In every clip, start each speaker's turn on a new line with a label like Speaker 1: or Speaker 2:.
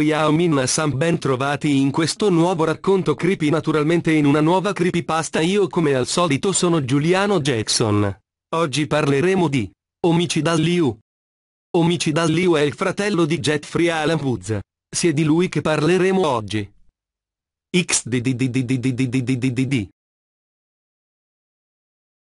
Speaker 1: Yao Min San ben trovati in questo nuovo racconto creepy naturalmente in una nuova creepypasta io come al solito sono Giuliano Jackson. Oggi parleremo di Omicidal Liu. Omicidal Liu è il fratello di Jeffrey Alan Woods. Sia di lui che parleremo oggi. XDDDDDDDDDD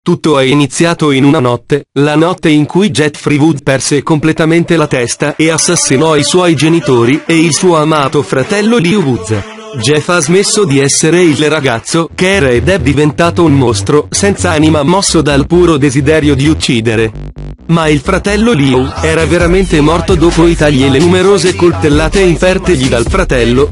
Speaker 1: tutto è iniziato in una notte, la notte in cui Jeffrey Wood perse completamente la testa e assassinò i suoi genitori e il suo amato fratello Liu Woods. Jeff ha smesso di essere il ragazzo che era ed è diventato un mostro senza anima mosso dal puro desiderio di uccidere. Ma il fratello Liu era veramente morto dopo i tagli e le numerose coltellate infertegli dal fratello,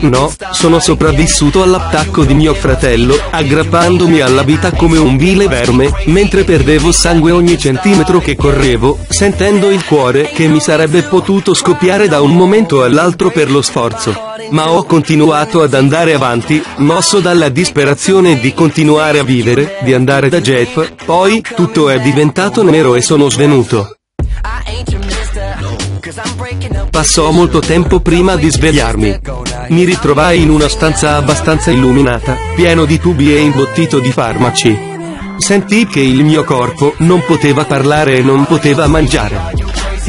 Speaker 1: No, sono sopravvissuto all'attacco di mio fratello, aggrappandomi alla vita come un vile verme, mentre perdevo sangue ogni centimetro che correvo, sentendo il cuore che mi sarebbe potuto scoppiare da un momento all'altro per lo sforzo. Ma ho continuato ad andare avanti, mosso dalla disperazione di continuare a vivere, di andare da Jeff, poi, tutto è diventato nero e sono svenuto. Passò molto tempo prima di svegliarmi. Mi ritrovai in una stanza abbastanza illuminata, pieno di tubi e imbottito di farmaci. Sentii che il mio corpo non poteva parlare e non poteva mangiare.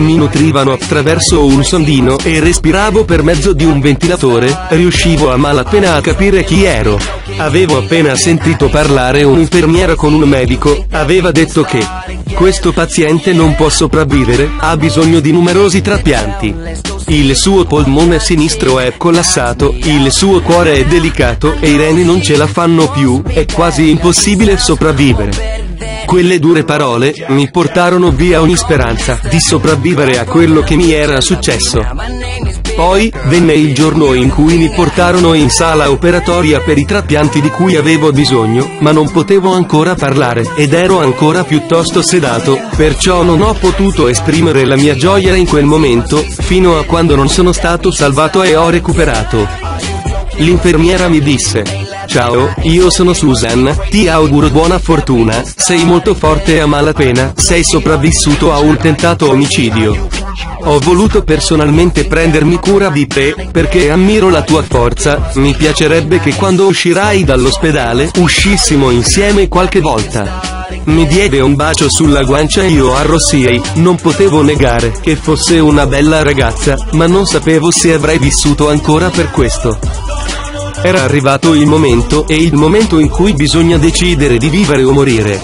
Speaker 1: Mi nutrivano attraverso un sondino e respiravo per mezzo di un ventilatore, riuscivo a malapena a capire chi ero. Avevo appena sentito parlare un'infermiera con un medico, aveva detto che questo paziente non può sopravvivere, ha bisogno di numerosi trapianti. Il suo polmone sinistro è collassato, il suo cuore è delicato e i reni non ce la fanno più, è quasi impossibile sopravvivere. Quelle dure parole mi portarono via ogni speranza di sopravvivere a quello che mi era successo. Poi, venne il giorno in cui mi portarono in sala operatoria per i trapianti di cui avevo bisogno, ma non potevo ancora parlare, ed ero ancora piuttosto sedato, perciò non ho potuto esprimere la mia gioia in quel momento, fino a quando non sono stato salvato e ho recuperato. L'infermiera mi disse, Ciao, io sono Susan, ti auguro buona fortuna, sei molto forte a malapena, sei sopravvissuto a un tentato omicidio. Ho voluto personalmente prendermi cura di te, perché ammiro la tua forza, mi piacerebbe che quando uscirai dall'ospedale, uscissimo insieme qualche volta. Mi diede un bacio sulla guancia e io arrossii, non potevo negare che fosse una bella ragazza, ma non sapevo se avrei vissuto ancora per questo. Era arrivato il momento, e il momento in cui bisogna decidere di vivere o morire.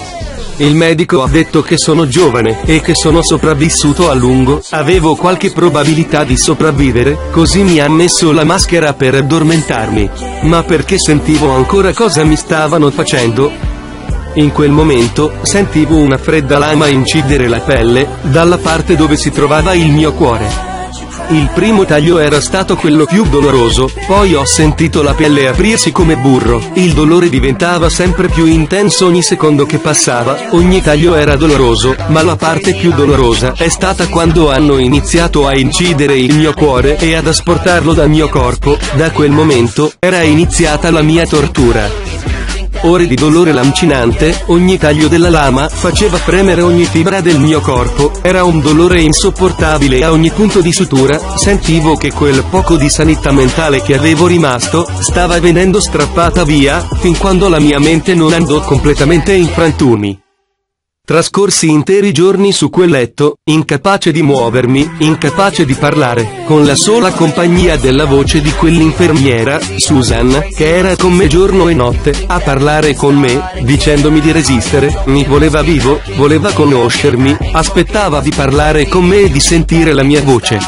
Speaker 1: Il medico ha detto che sono giovane, e che sono sopravvissuto a lungo, avevo qualche probabilità di sopravvivere, così mi ha messo la maschera per addormentarmi. Ma perché sentivo ancora cosa mi stavano facendo? In quel momento, sentivo una fredda lama incidere la pelle, dalla parte dove si trovava il mio cuore. Il primo taglio era stato quello più doloroso, poi ho sentito la pelle aprirsi come burro, il dolore diventava sempre più intenso ogni secondo che passava, ogni taglio era doloroso, ma la parte più dolorosa è stata quando hanno iniziato a incidere il mio cuore e ad asportarlo dal mio corpo, da quel momento, era iniziata la mia tortura. Ore di dolore lancinante, ogni taglio della lama faceva premere ogni fibra del mio corpo, era un dolore insopportabile a ogni punto di sutura, sentivo che quel poco di sanità mentale che avevo rimasto, stava venendo strappata via, fin quando la mia mente non andò completamente in frantumi. Trascorsi interi giorni su quel letto, incapace di muovermi, incapace di parlare, con la sola compagnia della voce di quell'infermiera, Susan, che era con me giorno e notte, a parlare con me, dicendomi di resistere, mi voleva vivo, voleva conoscermi, aspettava di parlare con me e di sentire la mia voce.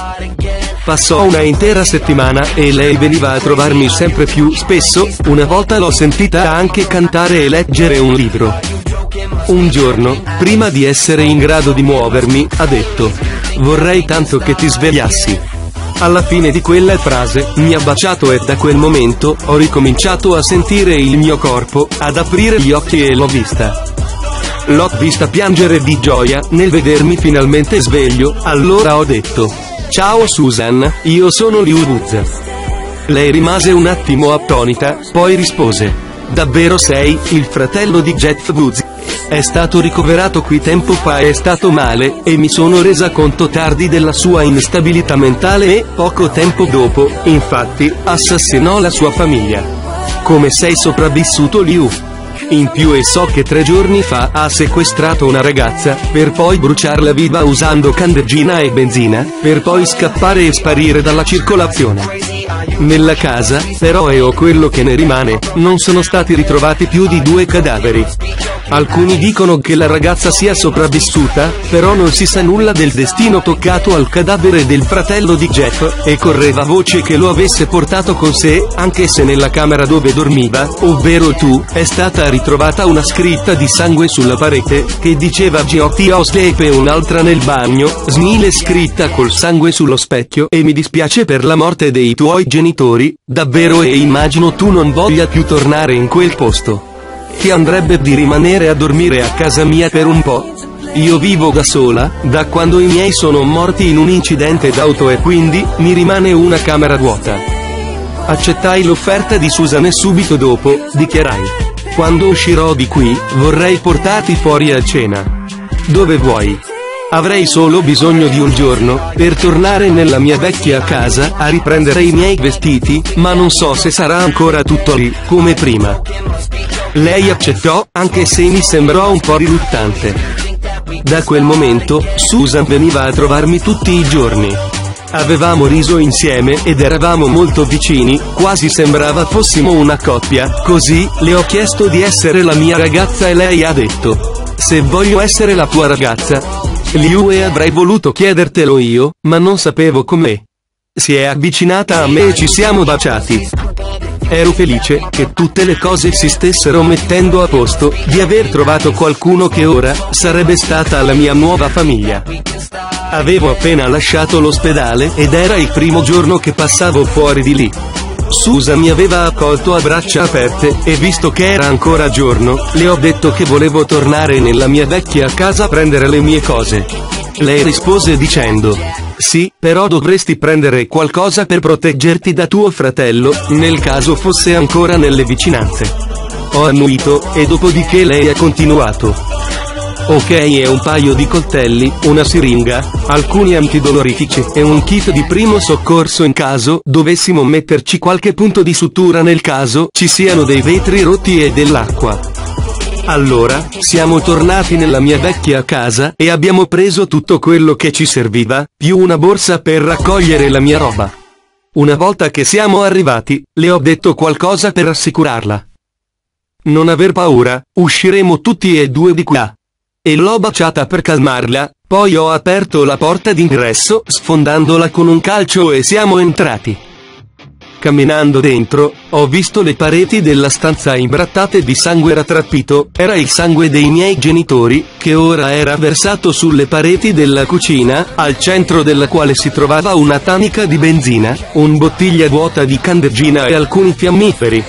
Speaker 1: Passò una intera settimana e lei veniva a trovarmi sempre più spesso, una volta l'ho sentita anche cantare e leggere un libro. Un giorno, prima di essere in grado di muovermi, ha detto, vorrei tanto che ti svegliassi. Alla fine di quella frase, mi ha baciato e da quel momento, ho ricominciato a sentire il mio corpo, ad aprire gli occhi e l'ho vista. L'ho vista piangere di gioia, nel vedermi finalmente sveglio, allora ho detto, ciao Susan, io sono Liu Woods. Lei rimase un attimo attonita, poi rispose, davvero sei, il fratello di Jeff Woods? È stato ricoverato qui tempo fa e è stato male, e mi sono resa conto tardi della sua instabilità mentale e, poco tempo dopo, infatti, assassinò la sua famiglia. Come sei sopravvissuto Liu? In più e so che tre giorni fa ha sequestrato una ragazza, per poi bruciarla viva usando candeggina e benzina, per poi scappare e sparire dalla circolazione. Nella casa, però e o quello che ne rimane, non sono stati ritrovati più di due cadaveri. Alcuni dicono che la ragazza sia sopravvissuta, però non si sa nulla del destino toccato al cadavere del fratello di Jeff, e correva voce che lo avesse portato con sé, anche se nella camera dove dormiva, ovvero tu, è stata ritrovata una scritta di sangue sulla parete, che diceva Geotti Osleep e un'altra nel bagno, smile scritta col sangue sullo specchio, e mi dispiace per la morte dei tuoi genitori, davvero e immagino tu non voglia più tornare in quel posto. Ti andrebbe di rimanere a dormire a casa mia per un po'? Io vivo da sola, da quando i miei sono morti in un incidente d'auto e quindi, mi rimane una camera vuota. Accettai l'offerta di Susan e subito dopo, dichiarai. Quando uscirò di qui, vorrei portarti fuori a cena. Dove vuoi? Avrei solo bisogno di un giorno, per tornare nella mia vecchia casa, a riprendere i miei vestiti, ma non so se sarà ancora tutto lì, come prima. Lei accettò, anche se mi sembrò un po' riluttante. Da quel momento, Susan veniva a trovarmi tutti i giorni. Avevamo riso insieme ed eravamo molto vicini, quasi sembrava fossimo una coppia, così, le ho chiesto di essere la mia ragazza e lei ha detto. Se voglio essere la tua ragazza. Liu e avrei voluto chiedertelo io, ma non sapevo com'è. Si è avvicinata a me e ci siamo baciati. Ero felice che tutte le cose si stessero mettendo a posto, di aver trovato qualcuno che ora sarebbe stata la mia nuova famiglia. Avevo appena lasciato l'ospedale ed era il primo giorno che passavo fuori di lì. Susan mi aveva accolto a braccia aperte, e visto che era ancora giorno, le ho detto che volevo tornare nella mia vecchia casa a prendere le mie cose. Lei rispose dicendo, sì, però dovresti prendere qualcosa per proteggerti da tuo fratello, nel caso fosse ancora nelle vicinanze. Ho annuito, e dopodiché lei ha continuato. Ok e un paio di coltelli, una siringa, alcuni antidolorifici e un kit di primo soccorso in caso dovessimo metterci qualche punto di sutura nel caso ci siano dei vetri rotti e dell'acqua. Allora, siamo tornati nella mia vecchia casa e abbiamo preso tutto quello che ci serviva, più una borsa per raccogliere la mia roba. Una volta che siamo arrivati, le ho detto qualcosa per rassicurarla. Non aver paura, usciremo tutti e due di qua. E l'ho baciata per calmarla, poi ho aperto la porta d'ingresso sfondandola con un calcio e siamo entrati. Camminando dentro, ho visto le pareti della stanza imbrattate di sangue rattrappito, era il sangue dei miei genitori, che ora era versato sulle pareti della cucina, al centro della quale si trovava una tanica di benzina, un bottiglia vuota di candeggina e alcuni fiammiferi.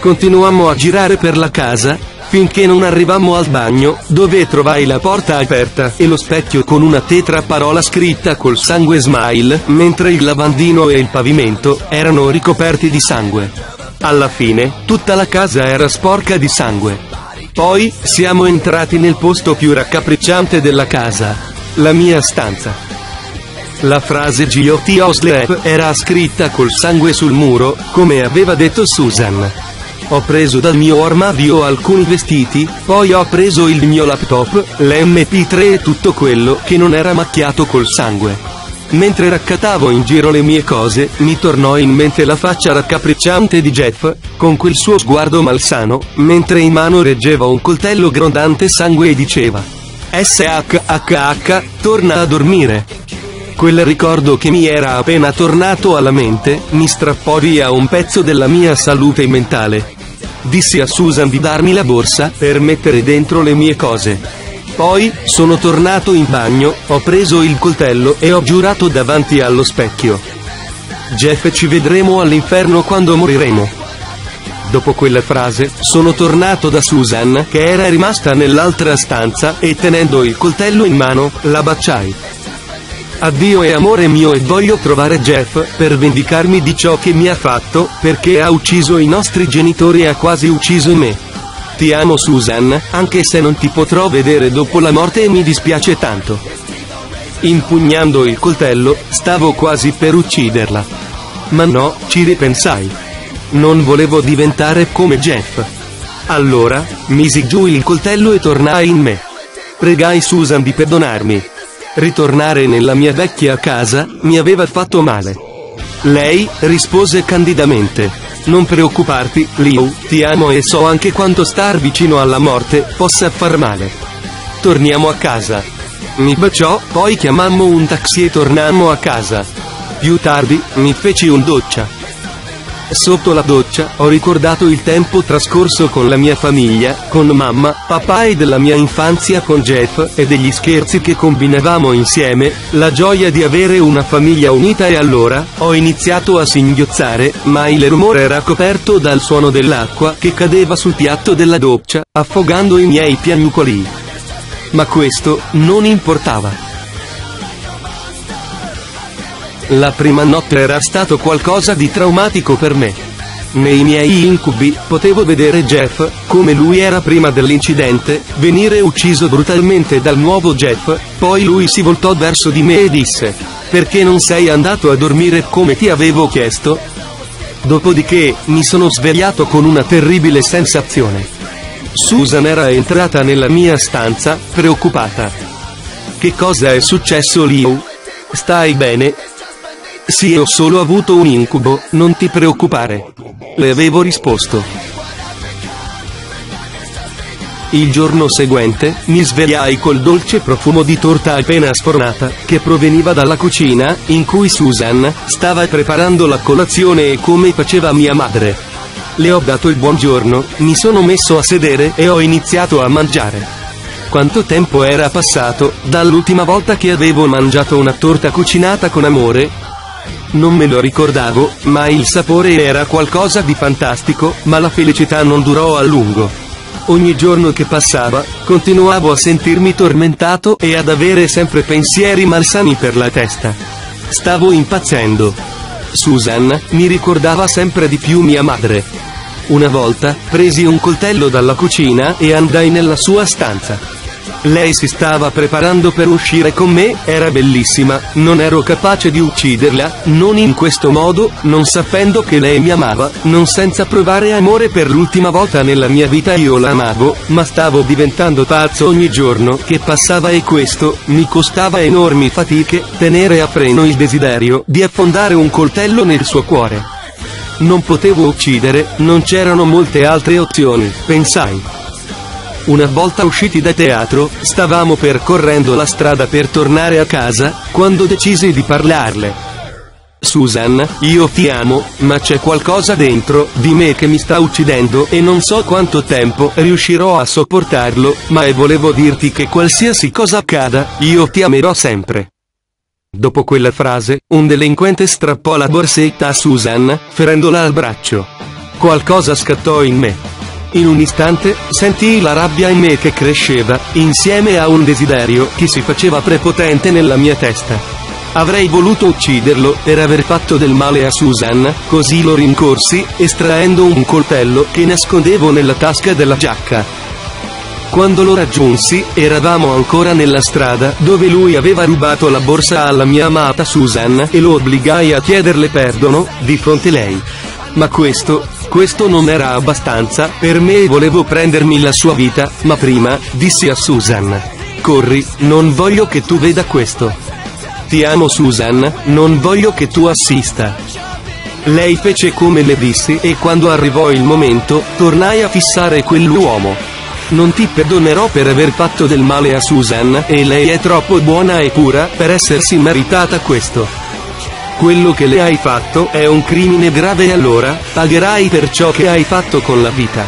Speaker 1: Continuammo a girare per la casa, finché non arrivammo al bagno, dove trovai la porta aperta e lo specchio con una tetra parola scritta col sangue smile, mentre il lavandino e il pavimento erano ricoperti di sangue. Alla fine, tutta la casa era sporca di sangue. Poi, siamo entrati nel posto più raccapricciante della casa. La mia stanza. La frase Giotti Oslep era scritta col sangue sul muro, come aveva detto Susan. Ho preso dal mio armadio alcuni vestiti, poi ho preso il mio laptop, l'MP3 e tutto quello che non era macchiato col sangue. Mentre raccattavo in giro le mie cose, mi tornò in mente la faccia raccapricciante di Jeff, con quel suo sguardo malsano, mentre in mano reggeva un coltello grondante sangue e diceva SHHH, torna a dormire. Quel ricordo che mi era appena tornato alla mente, mi strappò via un pezzo della mia salute mentale. Dissi a Susan di darmi la borsa per mettere dentro le mie cose. Poi, sono tornato in bagno, ho preso il coltello e ho giurato davanti allo specchio. Jeff ci vedremo all'inferno quando moriremo. Dopo quella frase, sono tornato da Susan, che era rimasta nell'altra stanza, e tenendo il coltello in mano, la baciai. Addio e amore mio e voglio trovare Jeff, per vendicarmi di ciò che mi ha fatto, perché ha ucciso i nostri genitori e ha quasi ucciso me. Ti amo Susan, anche se non ti potrò vedere dopo la morte e mi dispiace tanto. Impugnando il coltello, stavo quasi per ucciderla. Ma no, ci ripensai. Non volevo diventare come Jeff. Allora, misi giù il coltello e tornai in me. Pregai Susan di perdonarmi. Ritornare nella mia vecchia casa mi aveva fatto male. Lei rispose candidamente. Non preoccuparti, Liu, ti amo e so anche quanto star vicino alla morte possa far male. Torniamo a casa. Mi baciò, poi chiamammo un taxi e tornammo a casa. Più tardi, mi feci un doccia. Sotto la doccia, ho ricordato il tempo trascorso con la mia famiglia, con mamma, papà e della mia infanzia con Jeff, e degli scherzi che combinavamo insieme, la gioia di avere una famiglia unita e allora, ho iniziato a singhiozzare, ma il rumore era coperto dal suono dell'acqua che cadeva sul piatto della doccia, affogando i miei piagnucoli. Ma questo, non importava. La prima notte era stato qualcosa di traumatico per me. Nei miei incubi, potevo vedere Jeff, come lui era prima dell'incidente, venire ucciso brutalmente dal nuovo Jeff, poi lui si voltò verso di me e disse, perché non sei andato a dormire come ti avevo chiesto? Dopodiché, mi sono svegliato con una terribile sensazione. Susan era entrata nella mia stanza, preoccupata. Che cosa è successo Liu? Stai bene? Sì, ho solo avuto un incubo, non ti preoccupare. Le avevo risposto. Il giorno seguente, mi svegliai col dolce profumo di torta appena sfornata, che proveniva dalla cucina, in cui Susan stava preparando la colazione e come faceva mia madre. Le ho dato il buongiorno, mi sono messo a sedere e ho iniziato a mangiare. Quanto tempo era passato dall'ultima volta che avevo mangiato una torta cucinata con amore? Non me lo ricordavo, ma il sapore era qualcosa di fantastico, ma la felicità non durò a lungo. Ogni giorno che passava, continuavo a sentirmi tormentato e ad avere sempre pensieri malsani per la testa. Stavo impazzendo. Susan mi ricordava sempre di più mia madre. Una volta, presi un coltello dalla cucina e andai nella sua stanza. Lei si stava preparando per uscire con me, era bellissima, non ero capace di ucciderla, non in questo modo, non sapendo che lei mi amava, non senza provare amore per l'ultima volta nella mia vita io la amavo, ma stavo diventando pazzo ogni giorno che passava e questo, mi costava enormi fatiche, tenere a freno il desiderio di affondare un coltello nel suo cuore. Non potevo uccidere, non c'erano molte altre opzioni, pensai. Una volta usciti da teatro, stavamo percorrendo la strada per tornare a casa, quando decisi di parlarle. Susan, io ti amo, ma c'è qualcosa dentro di me che mi sta uccidendo e non so quanto tempo riuscirò a sopportarlo, ma e volevo dirti che qualsiasi cosa accada, io ti amerò sempre. Dopo quella frase, un delinquente strappò la borsetta a Susan, ferendola al braccio. Qualcosa scattò in me. In un istante, sentii la rabbia in me che cresceva, insieme a un desiderio che si faceva prepotente nella mia testa. Avrei voluto ucciderlo per aver fatto del male a Susan, così lo rincorsi, estraendo un coltello che nascondevo nella tasca della giacca. Quando lo raggiunsi, eravamo ancora nella strada dove lui aveva rubato la borsa alla mia amata Susan e lo obbligai a chiederle perdono di fronte a lei. Ma questo, questo non era abbastanza per me e volevo prendermi la sua vita, ma prima, dissi a Susan. Corri, non voglio che tu veda questo. Ti amo Susan, non voglio che tu assista. Lei fece come le dissi e quando arrivò il momento, tornai a fissare quell'uomo. Non ti perdonerò per aver fatto del male a Susan e lei è troppo buona e pura per essersi meritata questo. Quello che le hai fatto è un crimine grave e allora, pagherai per ciò che hai fatto con la vita.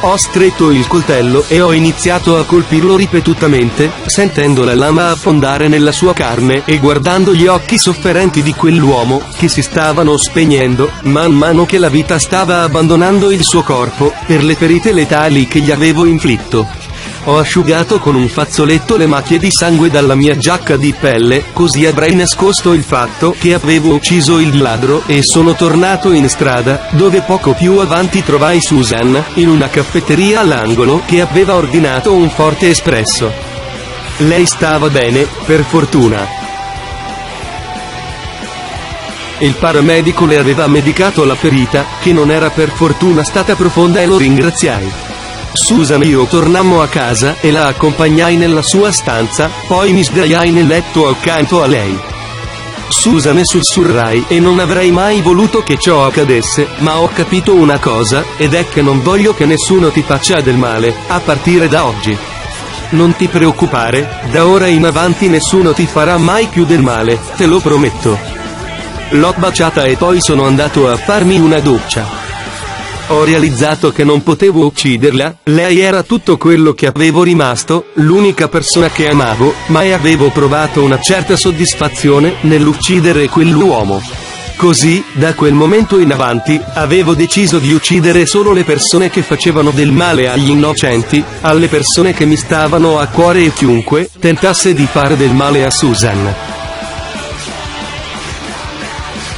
Speaker 1: Ho stretto il coltello e ho iniziato a colpirlo ripetutamente, sentendo la lama affondare nella sua carne e guardando gli occhi sofferenti di quell'uomo, che si stavano spegnendo, man mano che la vita stava abbandonando il suo corpo, per le ferite letali che gli avevo inflitto. Ho asciugato con un fazzoletto le macchie di sangue dalla mia giacca di pelle, così avrei nascosto il fatto che avevo ucciso il ladro e sono tornato in strada, dove poco più avanti trovai Susan, in una caffetteria all'angolo, che aveva ordinato un forte espresso. Lei stava bene, per fortuna. Il paramedico le aveva medicato la ferita, che non era per fortuna stata profonda e lo ringraziai. Susan e io tornammo a casa e la accompagnai nella sua stanza, poi mi sdraiai nel letto accanto a lei. Susan e sussurrai e non avrei mai voluto che ciò accadesse, ma ho capito una cosa, ed è che non voglio che nessuno ti faccia del male, a partire da oggi. Non ti preoccupare, da ora in avanti nessuno ti farà mai più del male, te lo prometto. L'ho baciata e poi sono andato a farmi una doccia. Ho realizzato che non potevo ucciderla, lei era tutto quello che avevo rimasto, l'unica persona che amavo, ma e avevo provato una certa soddisfazione nell'uccidere quell'uomo. Così, da quel momento in avanti, avevo deciso di uccidere solo le persone che facevano del male agli innocenti, alle persone che mi stavano a cuore e chiunque tentasse di fare del male a Susan.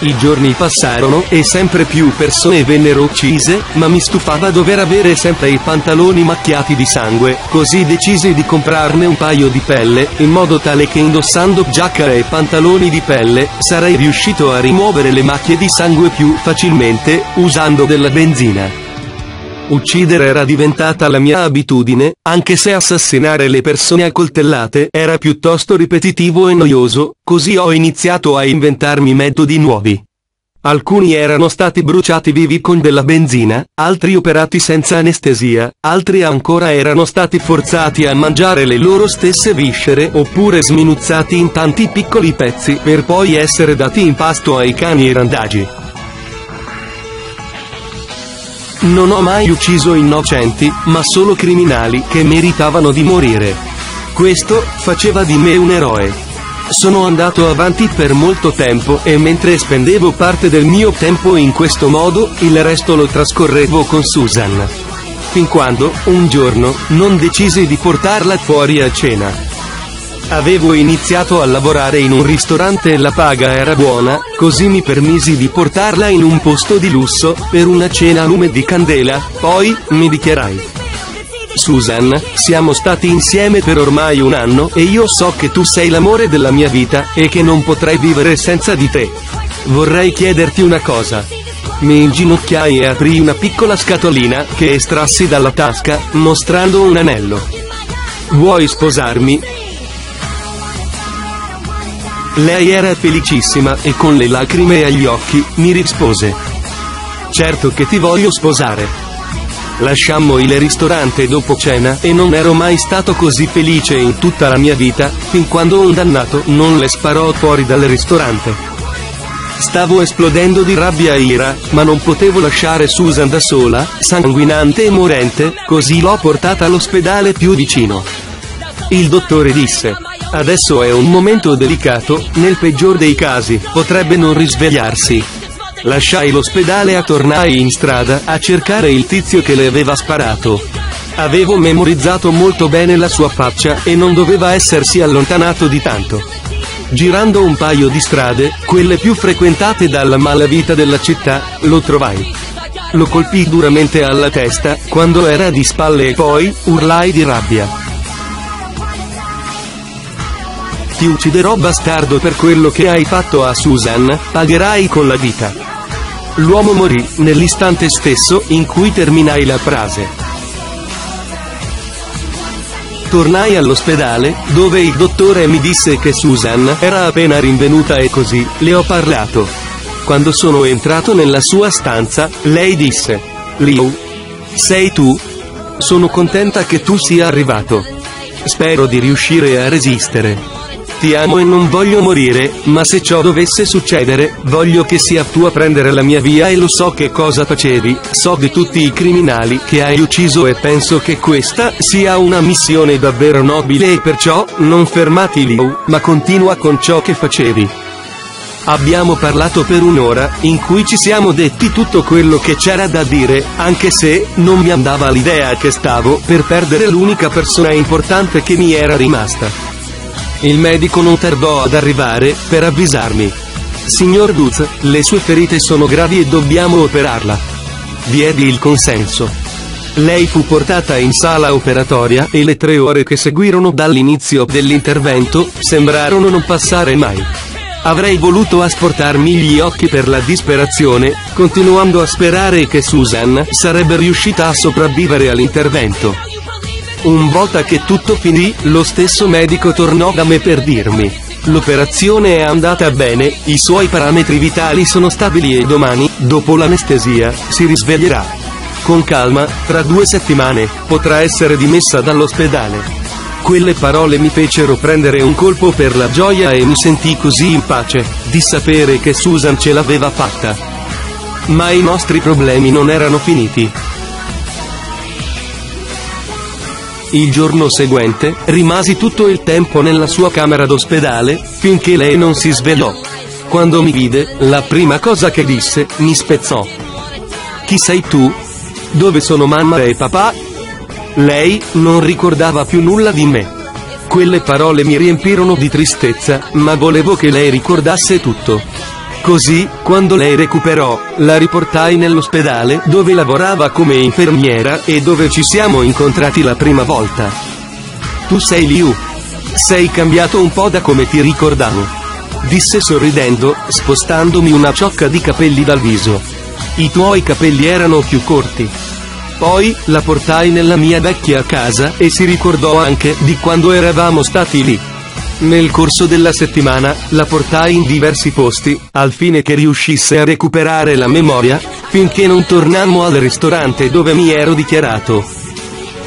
Speaker 1: I giorni passarono e sempre più persone vennero uccise, ma mi stufava dover avere sempre i pantaloni macchiati di sangue, così decisi di comprarne un paio di pelle, in modo tale che indossando giacca e pantaloni di pelle, sarei riuscito a rimuovere le macchie di sangue più facilmente, usando della benzina. Uccidere era diventata la mia abitudine, anche se assassinare le persone a coltellate era piuttosto ripetitivo e noioso, così ho iniziato a inventarmi metodi nuovi. Alcuni erano stati bruciati vivi con della benzina, altri operati senza anestesia, altri ancora erano stati forzati a mangiare le loro stesse viscere oppure sminuzzati in tanti piccoli pezzi per poi essere dati in pasto ai cani e randagi. Non ho mai ucciso innocenti, ma solo criminali che meritavano di morire. Questo faceva di me un eroe. Sono andato avanti per molto tempo e mentre spendevo parte del mio tempo in questo modo, il resto lo trascorrevo con Susan. Fin quando, un giorno, non decisi di portarla fuori a cena. Avevo iniziato a lavorare in un ristorante e la paga era buona, così mi permisi di portarla in un posto di lusso, per una cena a lume di candela, poi, mi dichiarai. Susan, siamo stati insieme per ormai un anno e io so che tu sei l'amore della mia vita e che non potrei vivere senza di te. Vorrei chiederti una cosa. Mi inginocchiai e aprì una piccola scatolina che estrassi dalla tasca, mostrando un anello. Vuoi sposarmi? Lei era felicissima e con le lacrime agli occhi mi rispose. Certo che ti voglio sposare. Lasciammo il ristorante dopo cena e non ero mai stato così felice in tutta la mia vita, fin quando un dannato non le sparò fuori dal ristorante. Stavo esplodendo di rabbia e ira, ma non potevo lasciare Susan da sola, sanguinante e morente, così l'ho portata all'ospedale più vicino. Il dottore disse, Adesso è un momento delicato, nel peggior dei casi, potrebbe non risvegliarsi. Lasciai l'ospedale e tornai in strada a cercare il tizio che le aveva sparato. Avevo memorizzato molto bene la sua faccia e non doveva essersi allontanato di tanto. Girando un paio di strade, quelle più frequentate dalla malavita della città, lo trovai. Lo colpì duramente alla testa, quando era di spalle e poi, urlai di rabbia. Ti ucciderò bastardo per quello che hai fatto a Susan, pagherai con la vita. L'uomo morì, nell'istante stesso in cui terminai la frase. Tornai all'ospedale, dove il dottore mi disse che Susan era appena rinvenuta e così, le ho parlato. Quando sono entrato nella sua stanza, lei disse, Liu, sei tu? Sono contenta che tu sia arrivato. Spero di riuscire a resistere. Ti amo e non voglio morire, ma se ciò dovesse succedere, voglio che sia tu a prendere la mia via e lo so che cosa facevi, so di tutti i criminali che hai ucciso e penso che questa sia una missione davvero nobile e perciò, non fermati lì, ma continua con ciò che facevi. Abbiamo parlato per un'ora, in cui ci siamo detti tutto quello che c'era da dire, anche se, non mi andava l'idea che stavo per perdere l'unica persona importante che mi era rimasta. Il medico non tardò ad arrivare, per avvisarmi. Signor Duz, le sue ferite sono gravi e dobbiamo operarla. Diedi il consenso. Lei fu portata in sala operatoria e le tre ore che seguirono dall'inizio dell'intervento sembrarono non passare mai. Avrei voluto asportarmi gli occhi per la disperazione, continuando a sperare che Susan sarebbe riuscita a sopravvivere all'intervento. Un volta che tutto finì, lo stesso medico tornò da me per dirmi. L'operazione è andata bene, i suoi parametri vitali sono stabili e domani, dopo l'anestesia, si risveglierà. Con calma, tra due settimane, potrà essere dimessa dall'ospedale. Quelle parole mi fecero prendere un colpo per la gioia e mi sentì così in pace, di sapere che Susan ce l'aveva fatta. Ma i nostri problemi non erano finiti. Il giorno seguente, rimasi tutto il tempo nella sua camera d'ospedale, finché lei non si svegliò. Quando mi vide, la prima cosa che disse, mi spezzò. Chi sei tu? Dove sono mamma e papà? Lei non ricordava più nulla di me. Quelle parole mi riempirono di tristezza, ma volevo che lei ricordasse tutto. Così, quando lei recuperò, la riportai nell'ospedale dove lavorava come infermiera e dove ci siamo incontrati la prima volta. Tu sei Liu. Sei cambiato un po' da come ti ricordavo. Disse sorridendo, spostandomi una ciocca di capelli dal viso. I tuoi capelli erano più corti. Poi, la portai nella mia vecchia casa e si ricordò anche di quando eravamo stati lì. Nel corso della settimana, la portai in diversi posti, al fine che riuscisse a recuperare la memoria, finché non tornammo al ristorante dove mi ero dichiarato.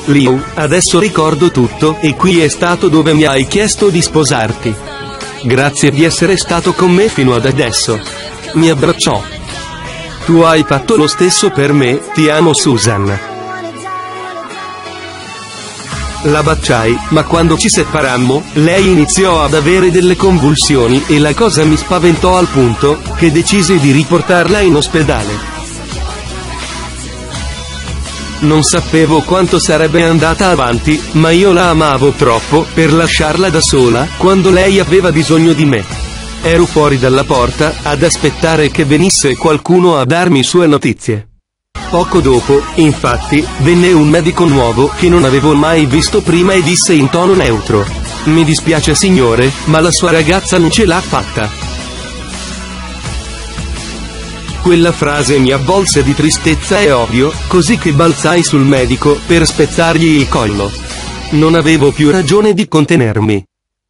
Speaker 1: Liu, adesso ricordo tutto, e qui è stato dove mi hai chiesto di sposarti. Grazie di essere stato con me fino ad adesso. Mi abbracciò. Tu hai fatto lo stesso per me, ti amo Susan. La baciai, ma quando ci separammo, lei iniziò ad avere delle convulsioni e la cosa mi spaventò al punto che decisi di riportarla in ospedale. Non sapevo quanto sarebbe andata avanti, ma io la amavo troppo per lasciarla da sola quando lei aveva bisogno di me. Ero fuori dalla porta, ad aspettare che venisse qualcuno a darmi sue notizie. Poco dopo, infatti, venne un medico nuovo che non avevo mai visto prima e disse in tono neutro. Mi dispiace signore, ma la sua ragazza non ce l'ha fatta. Quella frase mi avvolse di tristezza e odio, così che balzai sul medico per spezzargli il collo. Non avevo più ragione di contenermi.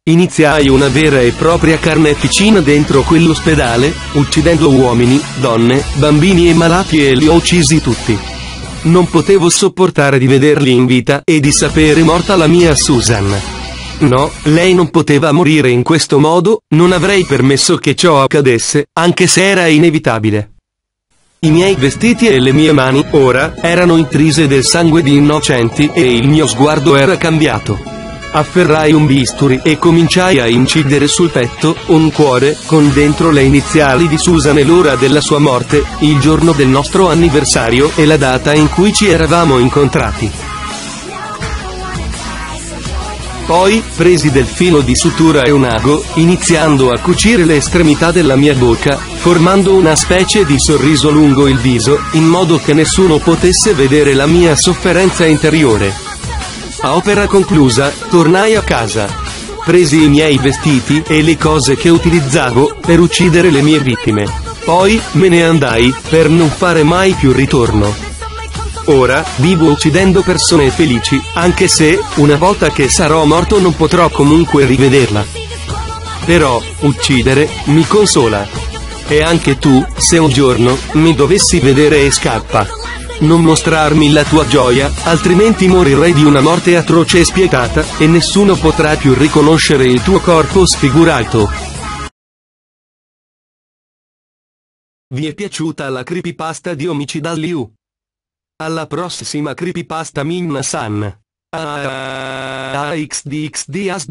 Speaker 1: Iniziai una vera e propria carneficina dentro quell'ospedale, uccidendo uomini, donne, bambini e malati e li ho uccisi tutti. Non potevo sopportare di vederli in vita e di sapere morta la mia Susan. No, lei non poteva morire in questo modo, non avrei permesso che ciò accadesse, anche se era inevitabile. I miei vestiti e le mie mani, ora, erano intrise del sangue di innocenti e il mio sguardo era cambiato. Afferrai un bisturi e cominciai a incidere sul petto un cuore con dentro le iniziali di Susan e l'ora della sua morte, il giorno del nostro anniversario e la data in cui ci eravamo incontrati. Poi, presi del filo di sutura e un ago, iniziando a cucire le estremità della mia bocca, formando una specie di sorriso lungo il viso, in modo che nessuno potesse vedere la mia sofferenza interiore. A opera conclusa, tornai a casa. Presi i miei vestiti e le cose che utilizzavo per uccidere le mie vittime. Poi, me ne andai, per non fare mai più ritorno. Ora, vivo uccidendo persone felici, anche se, una volta che sarò morto non potrò comunque rivederla. Però, uccidere, mi consola. E anche tu, se un giorno, mi dovessi vedere e scappa. Non mostrarmi la tua gioia, altrimenti morirei di una morte atroce e spietata, e nessuno potrà più riconoscere il tuo corpo sfigurato. Vi è piaciuta la creepypasta di Omicidal Liu? Alla prossima creepypasta Minna San. AXDXD as